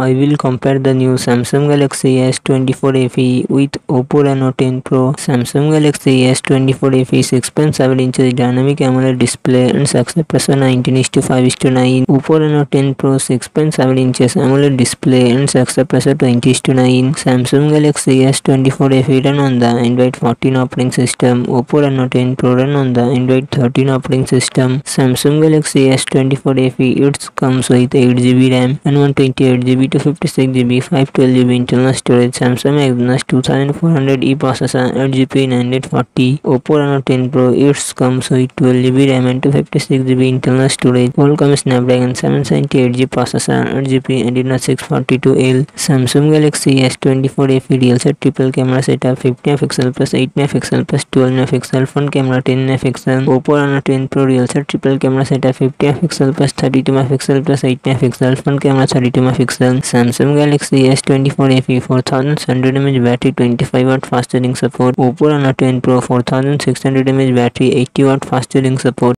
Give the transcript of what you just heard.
I will compare the new Samsung Galaxy S24 FE with Oppo Reno 10 Pro. Samsung Galaxy S24 FE 6.7 inches dynamic AMOLED display and success ratio 19 to 5 to 9. Oppo Reno 10 Pro 6.7 inches AMOLED display and success ratio 20 to 9. Samsung Galaxy S24 FE run on the Android 14 operating system. Oppo Reno 10 Pro run on the Android 13 operating system. Samsung Galaxy S24 FE it comes with 8GB RAM and 128GB to 56GB 512GB internal storage Samsung Exynos 2400E processor 8GB 940 Oppo Reno 10 Pro it comes with 12GB RAM and 256GB internal storage Qualcomm Snapdragon 778G processor 8GB Adreno 642L Samsung Galaxy S24 FE real set triple camera setup 50 MP plus 8 MP plus 12 MP front camera 10 MP Oppo Reno 10 Pro real set triple camera setup 50 MP plus 32 MP plus 8 MP front camera 32 Samsung Galaxy S24 FE 4700 mAh battery 25 watt fast charging support Oppo Reno 10 Pro 4600 mAh battery 80 watt fast charging support